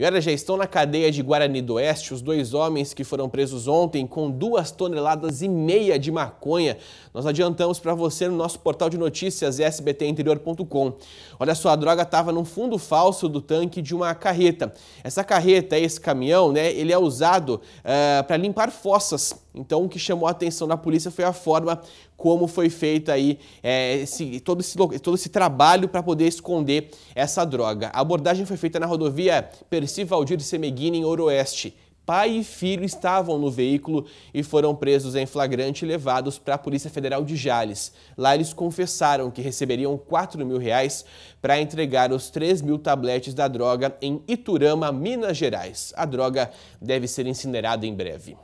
E olha, já estão na cadeia de Guarani do Oeste os dois homens que foram presos ontem com duas toneladas e meia de maconha. Nós adiantamos para você no nosso portal de notícias sbtinterior.com. Olha só, a droga estava no fundo falso do tanque de uma carreta. Essa carreta, esse caminhão, né, ele é usado uh, eh, para limpar fossas. Então, o que chamou a atenção da polícia foi a forma como foi feito aí é, esse, todo, esse, todo esse trabalho para poder esconder essa droga. A abordagem foi feita na rodovia Percy Valdir Semeghini, em Oroeste. Pai e filho estavam no veículo e foram presos em flagrante e levados para a Polícia Federal de Jales. Lá eles confessaram que receberiam 4 mil reais para entregar os 3 mil tabletes da droga em Iturama, Minas Gerais. A droga deve ser incinerada em breve.